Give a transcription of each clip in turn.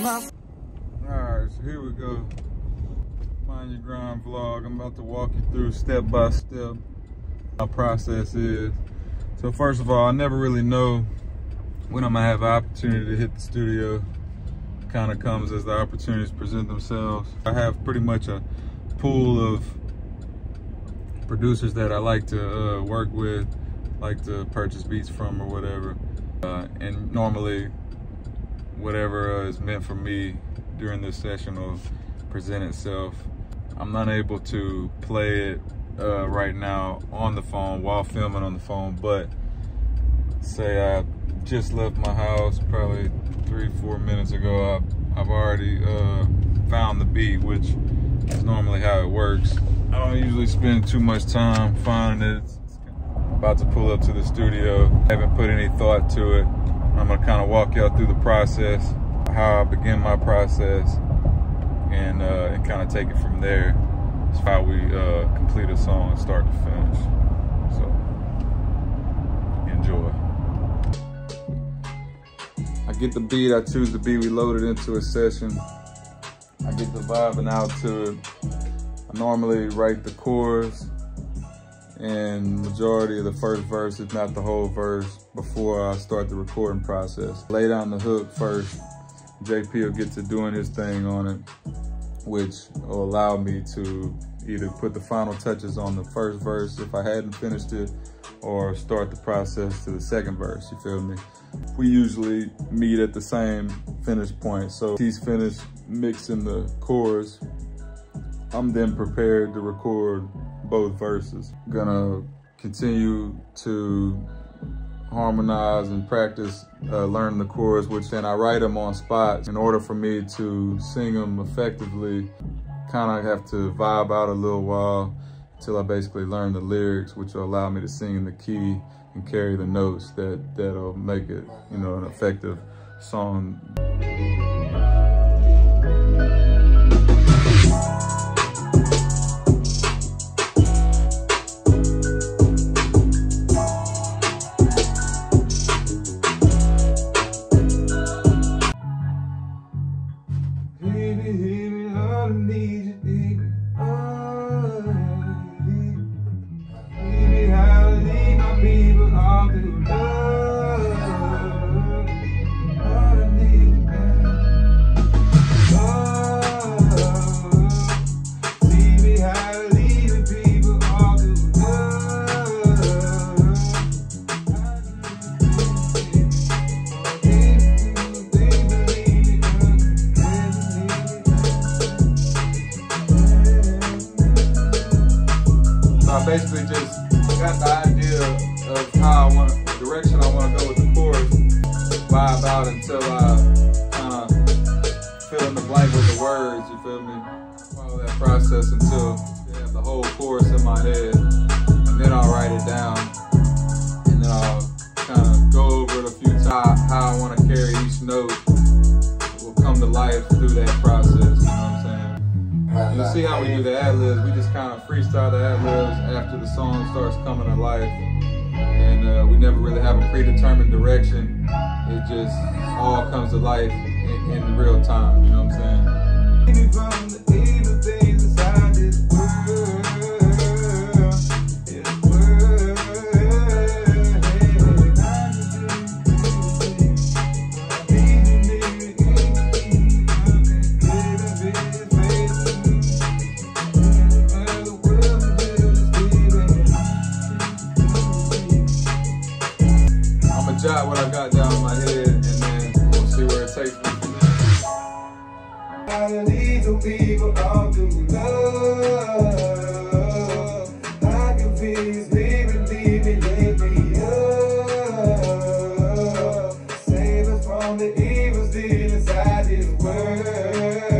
my Alright, so here we go. Mind your grind vlog. I'm about to walk you through step by step how process is. So first of all, I never really know when I'm gonna have an opportunity to hit the studio. Kind of comes as the opportunities present themselves. I have pretty much a pool of producers that I like to uh, work with, like to purchase beats from or whatever. Uh, and normally, whatever uh, is meant for me during this session will present itself. I'm not able to play it uh, right now on the phone while filming on the phone, but say I just left my house probably three, four minutes ago. I, I've already uh, found the beat, which is normally how it works. I don't usually spend too much time finding it. It's about to pull up to the studio. Haven't put any thought to it. I'm gonna kind of walk y'all through the process, how I begin my process, and, uh, and kind of take it from there. It's how we uh, complete a song and start to finish. So, enjoy. I get the beat, I choose the beat, we load it into a session. I get the vibing out to it. I normally write the chorus and majority of the first verse, if not the whole verse, before I start the recording process. Lay down the hook first. JP will get to doing his thing on it, which will allow me to either put the final touches on the first verse if I hadn't finished it, or start the process to the second verse, you feel me? We usually meet at the same finish point. So he's finished mixing the chorus. I'm then prepared to record both verses. Gonna continue to harmonize and practice uh, learning the chorus, which then I write them on spot. In order for me to sing them effectively, kind of have to vibe out a little while until I basically learn the lyrics, which will allow me to sing in the key and carry the notes that, that'll make it, you know, an effective song. I need you, blank with the words, you feel me? Follow that process until I have the whole chorus in my head, and then I'll write it down, and then I'll kind of go over it a few times, how I want to carry each note will come to life through that process, you know what I'm saying? You see how we do the ad libs? We just kind of freestyle the ad libs after the song starts coming to life, and uh, we never really have a predetermined direction. It just all comes to life in, real time. You know what I'm saying? People all through love. I can feel lift me up. Save us from the evil still inside this world.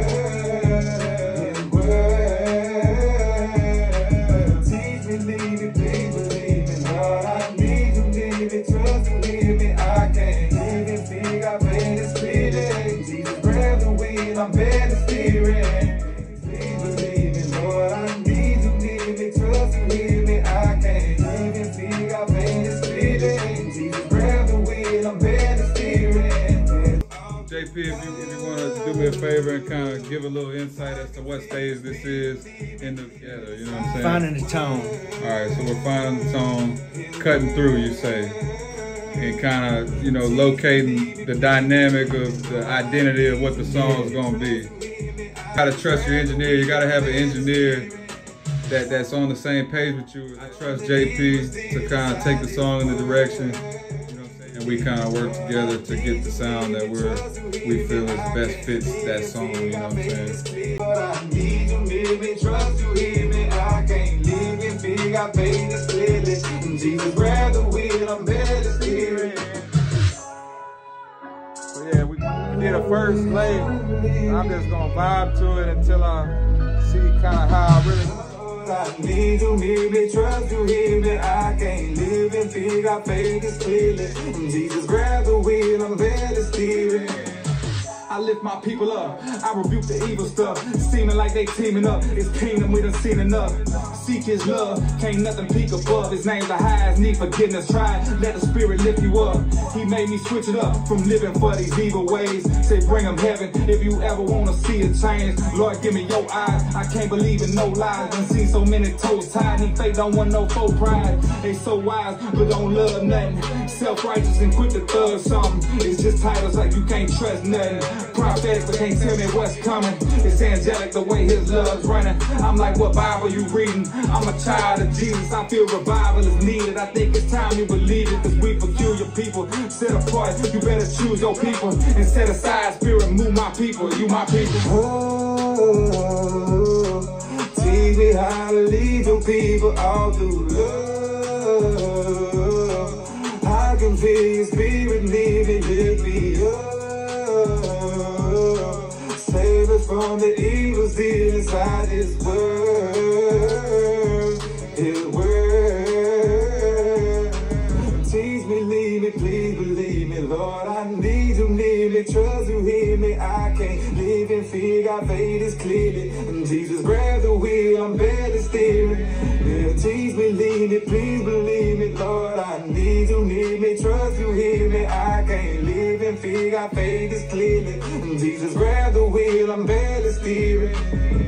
JP, if you, if you want to do me a favor and kind of give a little insight as to what stage this is in the together. You know what I'm saying? Finding the tone. All right, so we're finding the tone, cutting through, you say, and kind of, you know, locating the dynamic of the identity of what the song's gonna be. Gotta trust your engineer. You gotta have an engineer that, that's on the same page with you. I trust JP to kind of take the song in the direction, and we kind of work together to get the sound that we're we feel is best fits that song. You know what I'm saying? But I need you, live me, trust you, hear me. I can't live in big, I paid this clearly. Jesus, grab the wheel, I'm better first lay. I'm just gonna vibe to it until I see kind of how I really. I need you, need me, trust you, hear me. I can't live in big, I paid this clearly. Jesus, grab the wheel, I'm better steering. I lift my people up. I rebuke the evil stuff. Seeming like they teaming up. It's kingdom we done seen enough. Seek his love. Can't nothing peak above. His name's the highest. Need forgiveness. Try. Let the spirit lift you up. He made me switch it up from living for these evil ways. Say bring him heaven if you ever wanna see a change. Lord, give me your eyes. I can't believe in no lies. Done seen so many toes tied. These fake don't want no faux pride. They so wise, but don't love nothing. Self-righteous and quick to thug something. It's just titles like you can't trust nothing. Prophetic, but can't tell me what's coming. It's angelic the way his love's running. I'm like, what Bible you reading? I'm a child of Jesus. I feel revival is needed. I think it's time you believe it. Cause we peculiar people. Set apart, you better choose your people. And set aside spirit, move my people. You my people. Oh, teach me how to lead your people all through love. I can feel your inside this world. His word. Teach me, lead me, please believe me, Lord. I need you, need me, trust you, hear me. I can't live in fear, got faith is clearly. And Jesus, grab the wheel, I'm better steering. Yeah, teach me, lead me, please believe me, Lord. I need you, need me, trust you, hear me. I can't live in fear, got faith is clearly. And Jesus, grab the wheel, I'm better steering.